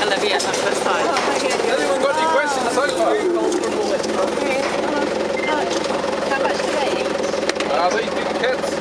Olivia, not this time. Oh, Anyone got any questions so far? How much do they eat? These big cats?